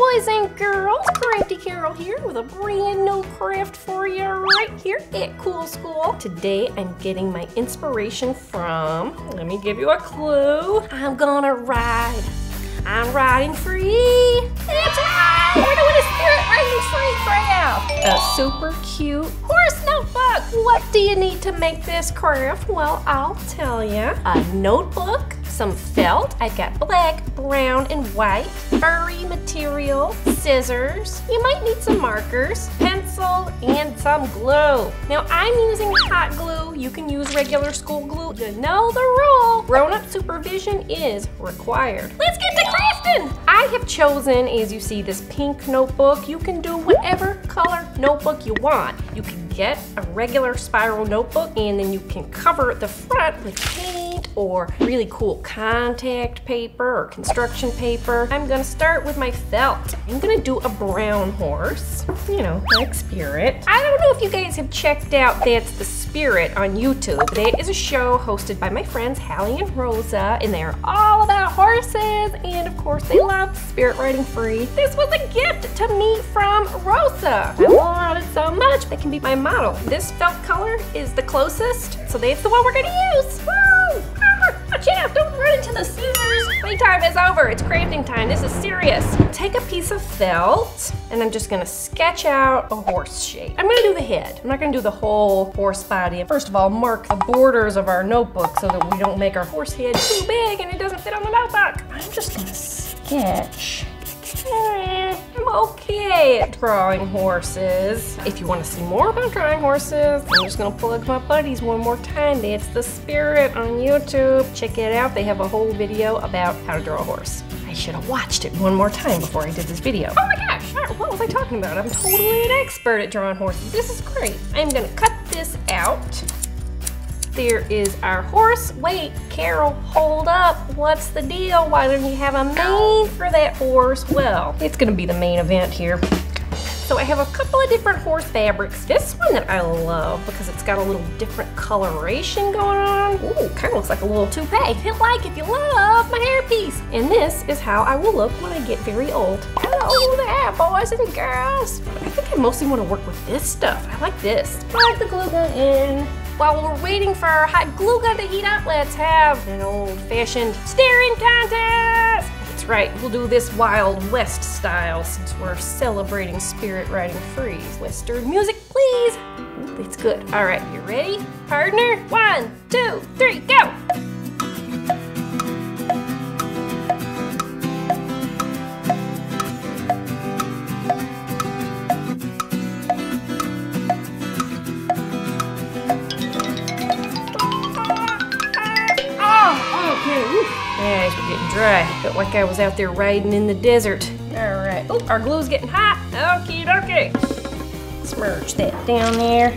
boys and girls. Crafty Carol here with a brand new craft for you right here at Cool School. Today I'm getting my inspiration from, let me give you a clue. I'm gonna ride. I'm riding free. That's right. We're doing a spirit riding free craft. A super cute horse notebook. What do you need to make this craft? Well, I'll tell you. A notebook, some felt. I've got black, brown, and white. Furry material, scissors. You might need some markers, pencil, and some glue. Now, I'm using hot glue. You can use regular school glue. You know the rule. Grown-up supervision is required. Let's get to crafting. I have chosen, as you see, this pink notebook. You can do whatever color notebook you want. You can get a regular spiral notebook and then you can cover the front with or really cool contact paper or construction paper. I'm gonna start with my felt. I'm gonna do a brown horse, you know, like Spirit. I don't know if you guys have checked out That's the Spirit on YouTube. That is a show hosted by my friends Hallie and Rosa and they're all about horses and of course they love spirit riding free. This was a gift to me from Rosa. I love it so much. it can be my model. This felt color is the closest, so that's the one we're gonna use. Woo! Don't run into the scissors. Playtime is over, it's crafting time, this is serious. Take a piece of felt, and I'm just gonna sketch out a horse shape. I'm gonna do the head. I'm not gonna do the whole horse body. First of all, mark the borders of our notebook so that we don't make our horse head too big and it doesn't fit on the notebook. I'm just gonna sketch I'm okay at drawing horses. If you want to see more about drawing horses, I'm just gonna plug my buddies one more time. It's The Spirit on YouTube. Check it out. They have a whole video about how to draw a horse. I should have watched it one more time before I did this video. Oh my gosh, what was I talking about? I'm totally an expert at drawing horses. This is great. I'm gonna cut this out. There is our horse. Wait, Carol, hold up. What's the deal? Why don't you have a mane for that horse? Well, it's gonna be the main event here. So I have a couple of different horse fabrics. This one that I love because it's got a little different coloration going on. Ooh, kind of looks like a little toupee. Hit like if you love my hairpiece. And this is how I will look when I get very old. Hello there, boys and girls. I think I mostly want to work with this stuff. I like this. Plug the glue gun in. While we're waiting for our hot glue gun to heat up, let's have an old-fashioned staring contest. That's right, we'll do this Wild West style since we're celebrating spirit riding free. Western music, please. Ooh, it's good. All right, you ready? Partner, one, two, three, go. Dry. Felt like I was out there riding in the desert. All right. Oh, our glue's getting hot. Okie dokie. Smudge that down there.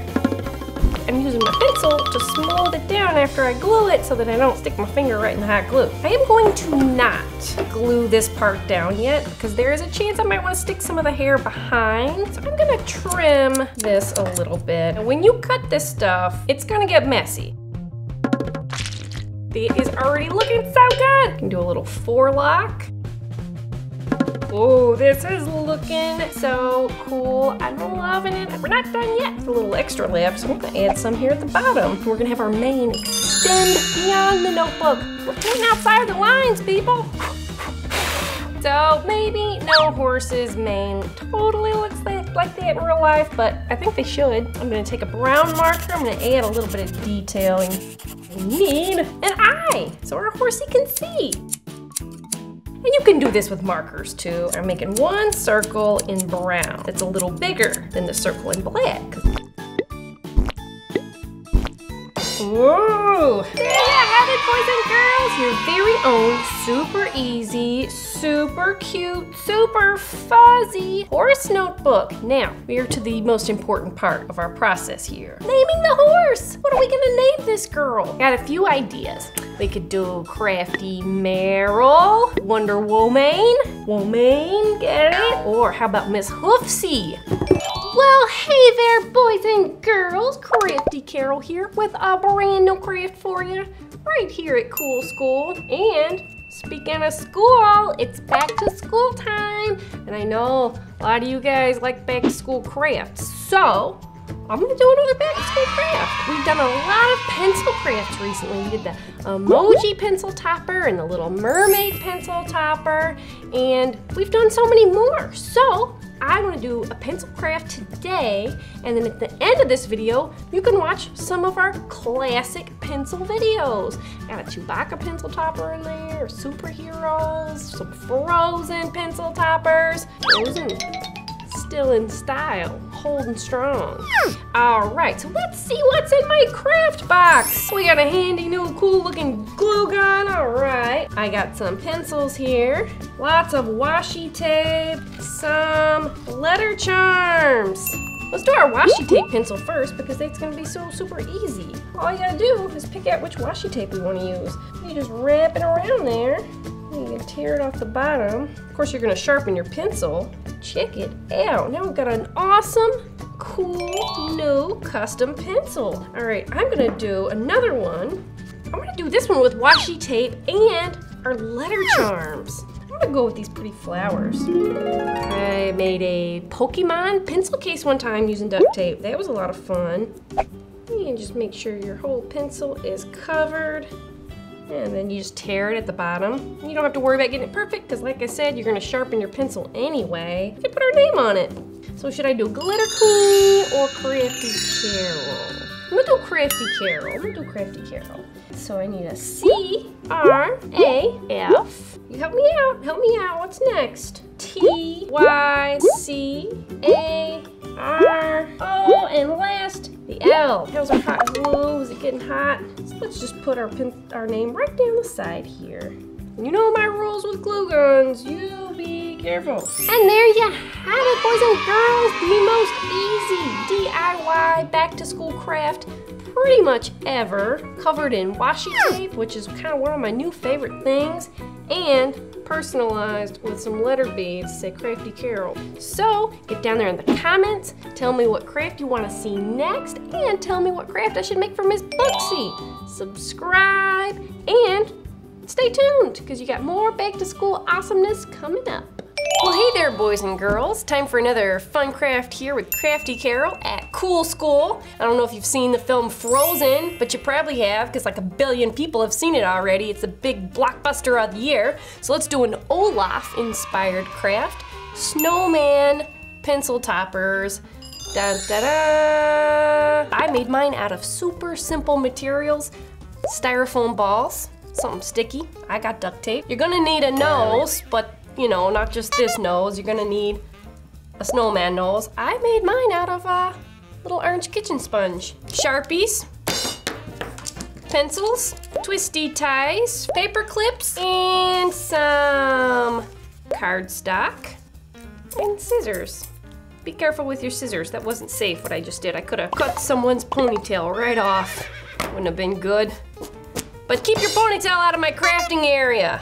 I'm using my pencil to smooth it down after I glue it so that I don't stick my finger right in the hot glue. I am going to not glue this part down yet because there is a chance I might want to stick some of the hair behind. So I'm gonna trim this a little bit. And when you cut this stuff, it's gonna get messy. It is already looking so good. Can do a little forelock. Oh, this is looking so cool. I'm loving it. We're not done yet. A little extra left, so we're gonna add some here at the bottom. We're gonna have our mane extend beyond the notebook. We're painting outside the lines, people. So maybe no horse's mane totally looks like, like that in real life, but I think they should. I'm gonna take a brown marker. I'm gonna add a little bit of detailing. We need an eye so our horsey can see. And you can do this with markers too. I'm making one circle in brown that's a little bigger than the circle in black. Whoa! There you have it, boys and girls. Your very own super easy, super cute, super fuzzy horse notebook. Now, we are to the most important part of our process here. Naming the horse. What are we gonna name this girl? Got a few ideas. We could do Crafty Meryl, Wonder Woman, Woman, get it? Or how about Miss Hoofsy? Well, hey there, boys and girls. Crafty Carol here with a brand new craft for you right here at Cool School. And speaking of school, it's back to school time. And I know a lot of you guys like back to school crafts. So I'm gonna do another back to school craft. We've done a lot of pencil crafts recently. We did the emoji pencil topper and the little mermaid pencil topper, and we've done so many more. So I want to do a pencil craft today, and then at the end of this video, you can watch some of our classic pencil videos. Got a Chewbacca pencil topper in there, superheroes, some Frozen pencil toppers, Frozen still in style, holding strong. All right, so let's see what's in my craft box. We got a handy new cool looking glue gun, all right. I got some pencils here, lots of washi tape, some letter charms. Let's do our washi tape pencil first because it's gonna be so super easy. All you gotta do is pick out which washi tape we wanna use. You just wrap it around there. You can tear it off the bottom. Of course, you're gonna sharpen your pencil check it out. Now we've got an awesome, cool, new custom pencil. All right, I'm gonna do another one. I'm gonna do this one with washi tape and our letter charms. I'm gonna go with these pretty flowers. I made a Pokemon pencil case one time using duct tape. That was a lot of fun. And just make sure your whole pencil is covered. And then you just tear it at the bottom. You don't have to worry about getting it perfect because like I said, you're gonna sharpen your pencil anyway. You put our name on it. So should I do Glitter Queen or Crafty Carol? I'm gonna do Crafty Carol. I'm gonna do Crafty Carol. So I need a C, R, A, F. You help me out, help me out. What's next? T, Y, C, A, R, O, and last, the L. How's our hot glue? Is it getting hot? Let's just put our, pin, our name right down the side here. You know my rules with glue guns. You be careful. And there you have it, boys and girls. The most easy DIY back to school craft pretty much ever. Covered in washi tape, which is kind of one of my new favorite things. And personalized with some letter beads say Crafty Carol. So get down there in the comments, tell me what craft you want to see next, and tell me what craft I should make for Miss Booksy. Subscribe and stay tuned because you got more back to school awesomeness coming up. Well, hey there, boys and girls. Time for another fun craft here with Crafty Carol at Cool School. I don't know if you've seen the film Frozen, but you probably have because like a billion people have seen it already. It's a big blockbuster of the year. So let's do an Olaf-inspired craft. Snowman pencil toppers. Da da da! I made mine out of super simple materials. Styrofoam balls, something sticky. I got duct tape. You're gonna need a nose, but you know, not just this nose. You're gonna need a snowman nose. I made mine out of a little orange kitchen sponge. Sharpies, pencils, twisty ties, paper clips, and some cardstock, and scissors. Be careful with your scissors. That wasn't safe what I just did. I could have cut someone's ponytail right off. Wouldn't have been good. But keep your ponytail out of my crafting area.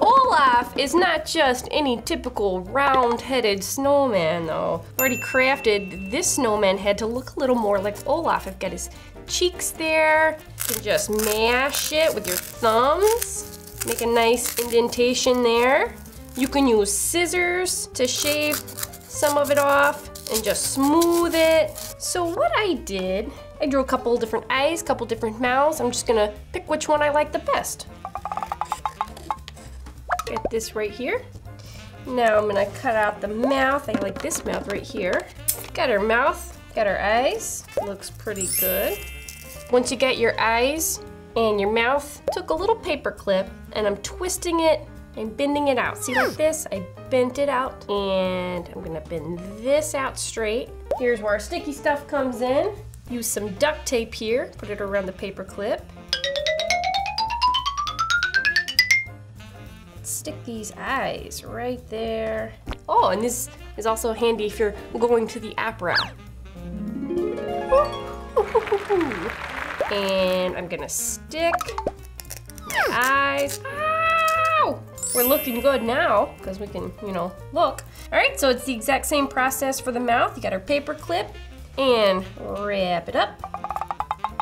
Olaf is not just any typical round-headed snowman though. I've already crafted this snowman head to look a little more like Olaf. I've got his cheeks there. You can just mash it with your thumbs. Make a nice indentation there. You can use scissors to shave some of it off and just smooth it. So what I did, I drew a couple different eyes, a couple different mouths. I'm just gonna pick which one I like the best. Get this right here. Now I'm gonna cut out the mouth. I like this mouth right here. Got her mouth, got her eyes. Looks pretty good. Once you get your eyes and your mouth, took a little paper clip and I'm twisting it and bending it out. See like this? I bent it out and I'm gonna bend this out straight. Here's where our sticky stuff comes in. Use some duct tape here, put it around the paper clip. Stick these eyes right there. Oh, and this is also handy if you're going to the opera. And I'm gonna stick my eyes. Ow! We're looking good now because we can, you know, look. All right, so it's the exact same process for the mouth. You got our paper clip and wrap it up.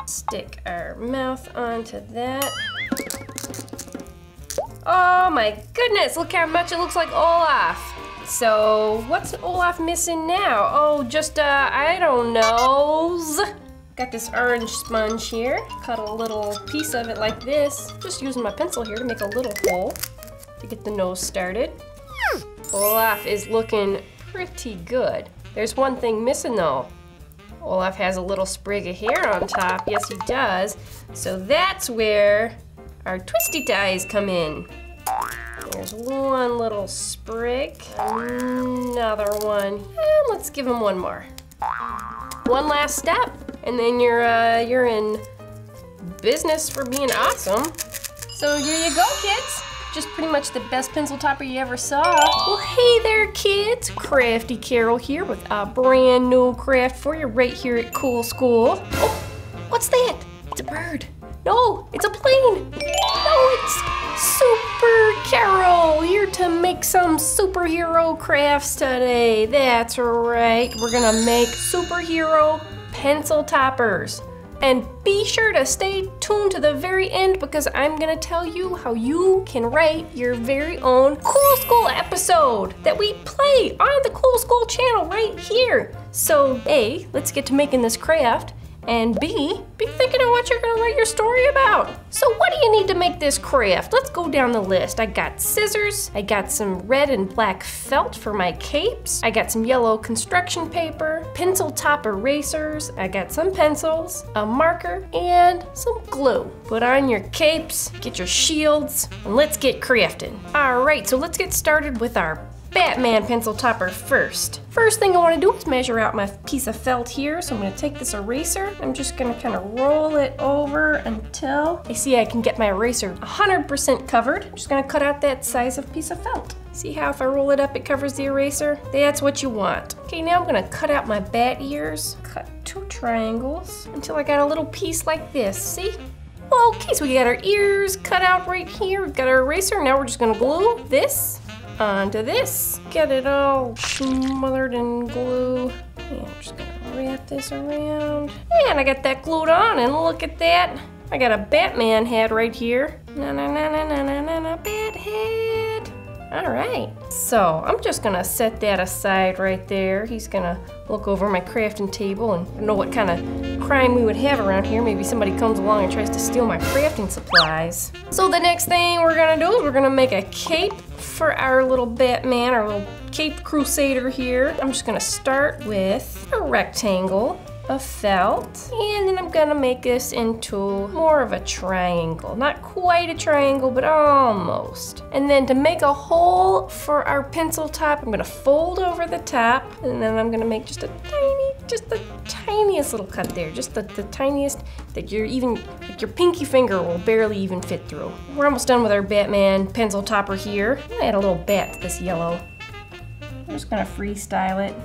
Stick our mouth onto that. Oh my goodness, look how much it looks like Olaf. so what's Olaf missing now? Oh, just, uh, I don't know. Got this orange sponge here. Cut a little piece of it like this. Just using my pencil here to make a little hole to get the nose started. Olaf is looking pretty good. There's one thing missing though. Olaf has a little sprig of hair on top. Yes, he does. So that's where our twisty ties come in. There's one little sprig, another one, and let's give him one more. One last step, and then you're uh, you're in business for being awesome. So here you go, kids. Just pretty much the best pencil topper you ever saw. Well, hey there, kids. Crafty Carol here with a brand new craft for you right here at Cool School. Oh, what's that? It's a bird. No, it's a plane. No, it's Super Carol here to make some superhero crafts today. That's right. We're gonna make superhero pencil toppers. And be sure to stay tuned to the very end because I'm gonna tell you how you can write your very own Cool School episode that we play on the Cool School channel right here. So A, let's get to making this craft. And B, be thinking of what you're gonna write your story about. So what do you need to make this craft? Let's go down the list. I got scissors, I got some red and black felt for my capes, I got some yellow construction paper, pencil top erasers, I got some pencils, a marker, and some glue. Put on your capes, get your shields, and let's get crafting. All right, so let's get started with our Batman pencil topper first. First thing I want to do is measure out my piece of felt here. So I'm going to take this eraser. I'm just going to kind of roll it over until I see I can get my eraser 100% covered. I'm just going to cut out that size of piece of felt. See how if I roll it up, it covers the eraser? That's what you want. Okay, now I'm gonna cut out my bat ears. Cut two triangles until I got a little piece like this, see? Okay, so we got our ears cut out right here. We've got our eraser. Now we're just gonna glue this onto this. Get it all smothered in glue. I'm just gonna wrap this around. And I got that glued on and look at that. I got a Batman head right here. Na na na na na na na na bat head. All right, so I'm just gonna set that aside right there. He's gonna look over my crafting table and know what kind of crime we would have around here. Maybe somebody comes along and tries to steal my crafting supplies. So the next thing we're gonna do is we're gonna make a cape for our little Batman, our little cape crusader here. I'm just gonna start with a rectangle of felt. And then I'm gonna make this into more of a triangle. Not quite a triangle but almost. And then to make a hole for our pencil top I'm gonna fold over the top. And then I'm gonna make just a tiny just the tiniest little cut there. Just the, the tiniest that you're even like your pinky finger will barely even fit through. We're almost done with our Batman pencil topper here. I add a little bat to this yellow. I'm just gonna freestyle it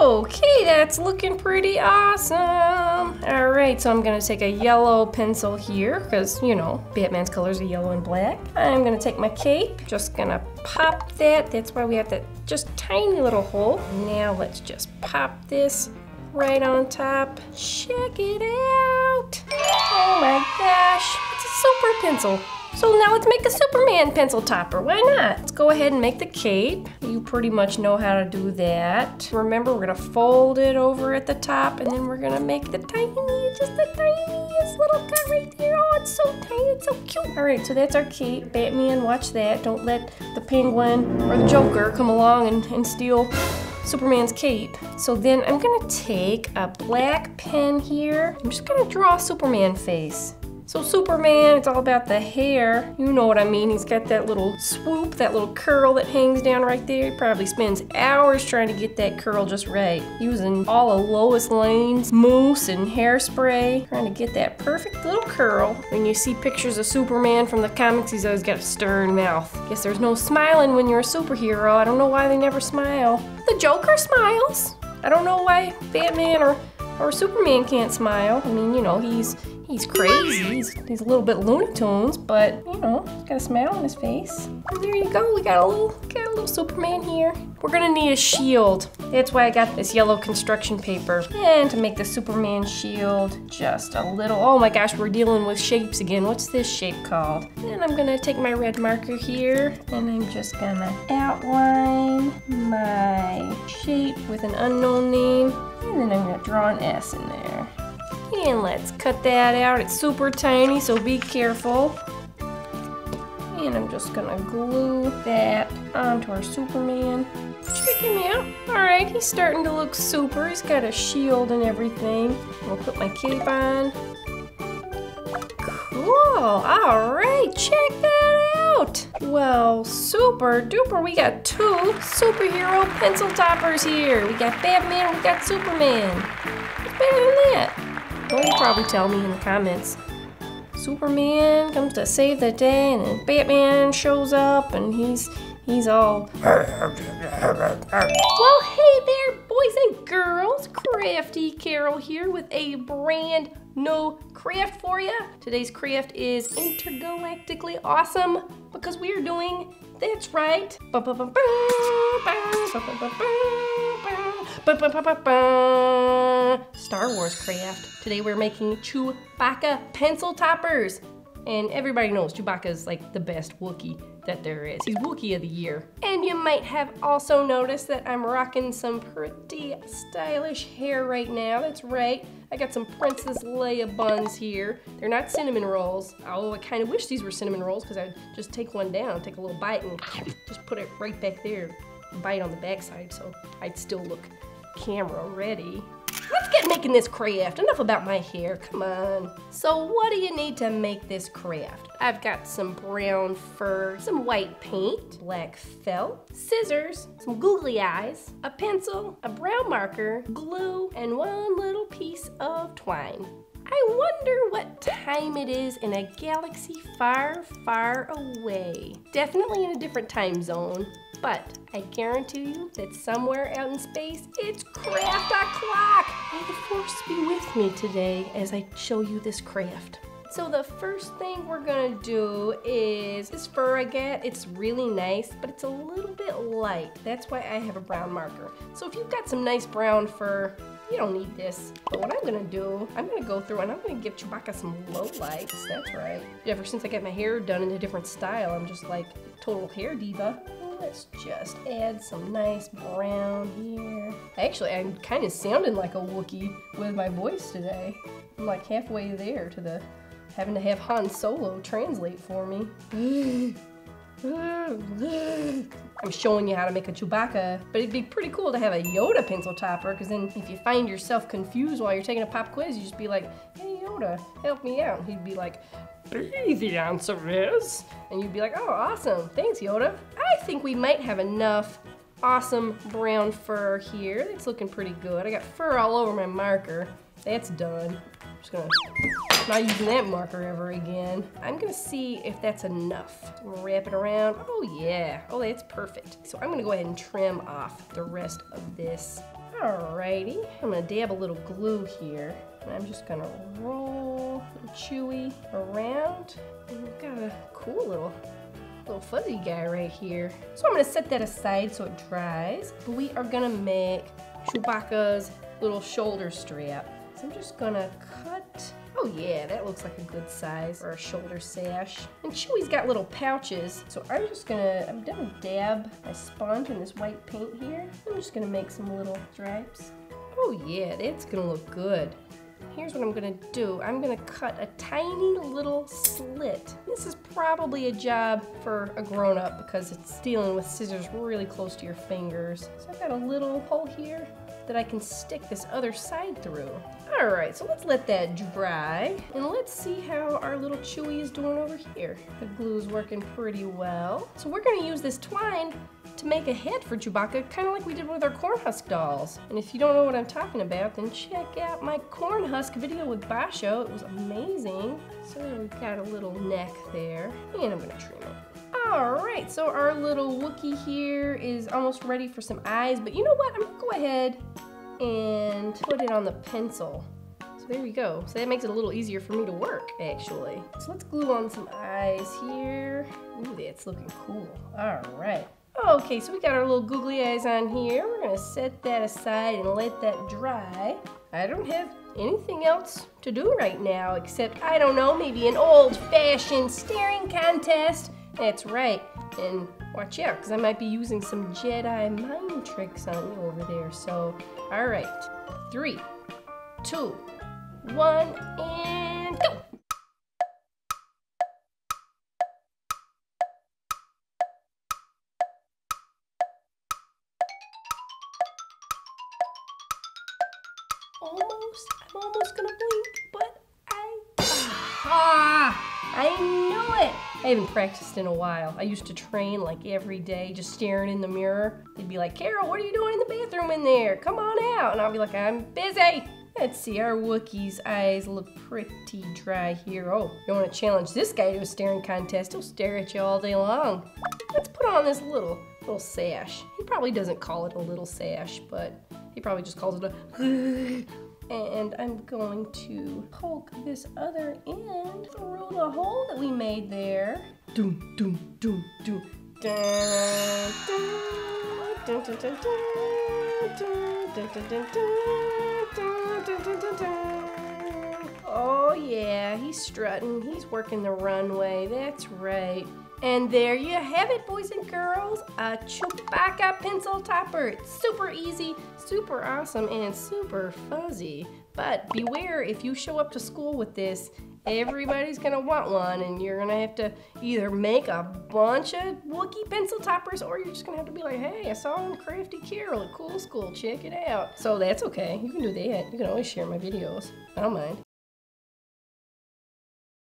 Okay, that's looking pretty awesome. All right, so I'm gonna take a yellow pencil here because, you know, Batman's colors are yellow and black. I'm gonna take my cape, just gonna pop that. That's why we have that just tiny little hole. Now let's just pop this right on top. Check it out. Oh my gosh, it's a super pencil. So now let's make a Superman pencil topper. Why not? Let's go ahead and make the cape. You pretty much know how to do that. Remember, we're gonna fold it over at the top and then we're gonna make the tiny, just the tiniest little cut right there. Oh, it's so tiny, it's so cute. All right, so that's our cape. Batman, watch that. Don't let the penguin or the Joker come along and, and steal Superman's cape. So then I'm gonna take a black pen here. I'm just gonna draw Superman face. So Superman, it's all about the hair. You know what I mean. He's got that little swoop, that little curl that hangs down right there. He probably spends hours trying to get that curl just right. Using all of Lois Lane's mousse and hairspray, trying to get that perfect little curl. When you see pictures of Superman from the comics, he's always got a stern mouth. Guess there's no smiling when you're a superhero. I don't know why they never smile. The Joker smiles. I don't know why Batman or or Superman can't smile. I mean, you know, he's He's crazy. He's, he's a little bit Looney Tunes, but you know, he's got a smile on his face. And there you go. We got a little, got a little Superman here. we're gonna need a shield. That's why I got this yellow construction paper. And to make the Superman shield, just a little, oh my gosh, we're dealing with shapes again. What's this shape called? And I'm gonna take my red marker here, and I'm just gonna outline my shape with an unknown name. And then I'm gonna draw an S in there. And let's cut that out. It's super tiny, so be careful. And I'm just gonna glue that onto our Superman. Check him out. Alright, he's starting to look super. He's got a shield and everything. I'll put my cape on. Cool. Alright, check that out. Well, super duper. We got two superhero pencil toppers here. We got Batman, we got Superman. What's better than that? Well, you probably tell me in the comments. Superman comes to save the day, and then Batman shows up, and he's he's all. well, hey there, boys and girls. Crafty Carol here with a brand new craft for you. Today's craft is intergalactically awesome because we are doing. That's right. Star Wars craft. Today we're making Chewbacca pencil toppers. And everybody knows Chewbacca's like the best Wookiee that there is. He's Wookiee of the year. And you might have also noticed that I'm rocking some pretty stylish hair right now. That's right. I got some Princess Leia buns here. They're not cinnamon rolls. Oh, I kind of wish these were cinnamon rolls because I'd just take one down, take a little bite and just put it right back there. Bite on the backside so I'd still look camera ready. Let's get making this craft. Enough about my hair, come on. So what do you need to make this craft? I've got some brown fur, some white paint, black felt, scissors, some googly eyes, a pencil, a brown marker, glue, and one little piece of twine. I wonder what time it is in a galaxy far, far away. Definitely in a different time zone. But I guarantee you that somewhere out in space, it's craft o'clock. May the force be with me today as I show you this craft. So the first thing we're gonna do is this fur I get, it's really nice, but it's a little bit light. That's why I have a brown marker. So if you've got some nice brown fur, you don't need this. But what I'm gonna do, I'm gonna go through and I'm gonna give Chewbacca some low lights. That's right. Ever since I got my hair done in a different style, I'm just like total hair diva. Let's just add some nice brown here. Actually, I'm kind of sounding like a Wookiee with my voice today. I'm like halfway there to the having to have Han Solo translate for me. Ah, ah. I'm showing you how to make a Chewbacca, but it'd be pretty cool to have a Yoda pencil topper, because then if you find yourself confused while you're taking a pop quiz, you just be like, hey Yoda, help me out. He'd be like, the answer is. And you'd be like, oh, awesome. Thanks, Yoda. I think we might have enough awesome brown fur here. It's looking pretty good. I got fur all over my marker. That's done. I'm just gonna, not using that marker ever again. I'm gonna see if that's enough. Wrap it around. Oh yeah, oh that's perfect. So I'm gonna go ahead and trim off the rest of this. Alrighty, I'm gonna dab a little glue here. And I'm just gonna roll Chewy around. And we've got a cool little little fuzzy guy right here. So I'm gonna set that aside so it dries. But we are gonna make Chewbacca's little shoulder strap. So I'm just gonna cut Oh yeah, that looks like a good size for a shoulder sash. And Chewy's got little pouches, so I'm just gonna, I'm gonna dab my sponge in this white paint here. I'm just gonna make some little stripes. Oh yeah, that's gonna look good. Here's what I'm gonna do. I'm gonna cut a tiny little slit. This is probably a job for a grown-up because it's dealing with scissors really close to your fingers. So I've got a little hole here that I can stick this other side through. All right, so let's let that dry and let's see how our little Chewy is doing over here. The glue is working pretty well. So we're gonna use this twine to make a head for Chewbacca, kind of like we did with our cornhusk dolls. And if you don't know what I'm talking about, then check out my cornhusk video with Basho. It was amazing. So we've got a little neck there, and I'm gonna trim it. All right, so our little Wookiee here is almost ready for some eyes, but you know what? I'm gonna go ahead and put it on the pencil. So there we go. So that makes it a little easier for me to work, actually. So let's glue on some eyes here. Ooh, that's looking cool. All right. Okay, so we got our little googly eyes on here. We're gonna set that aside and let that dry. I don't have anything else to do right now except, I don't know, maybe an old fashioned staring contest. That's right. And watch out, because I might be using some Jedi mind tricks on you over there. So, all right. Three, two, one, and go. Almost, I'm almost gonna blink, but I, ah, I knew it. I haven't practiced in a while. I used to train like every day, just staring in the mirror. They'd be like, Carol, what are you doing in the bathroom in there? Come on out. And I'll be like, I'm busy. Let's see, our Wookiee's eyes look pretty dry here. Oh, you want to challenge this guy to a staring contest? He'll stare at you all day long. Let's put on this little, little sash. He probably doesn't call it a little sash, but he probably just calls it a and I'm going to poke this other end through the hole that we made there. Doom, doom, doom, doom. Dun, dun, dun, dun, Oh yeah, he's strutting. He's working the runway. That's right. And there you have it, boys and girls, a Chewbacca pencil topper. It's super easy, super awesome, and super fuzzy. But beware, if you show up to school with this, everybody's gonna want one, and you're gonna have to either make a bunch of Wookiee pencil toppers, or you're just gonna have to be like, hey, I saw on Crafty Carol at Cool School, check it out. So that's okay, you can do that. You can always share my videos, I don't mind.